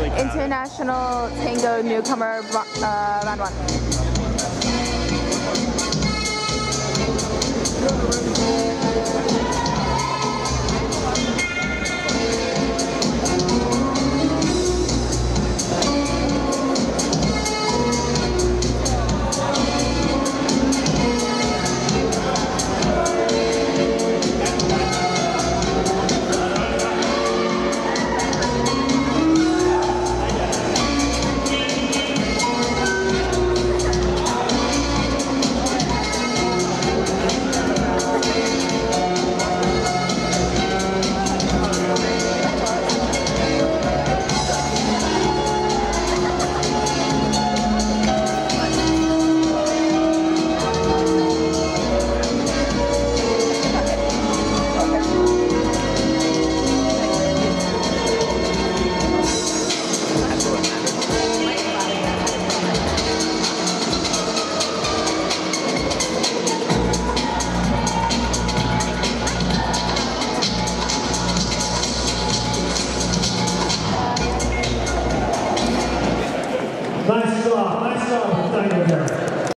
really. International Tango Newcomer uh, Round 1. の2人でござ。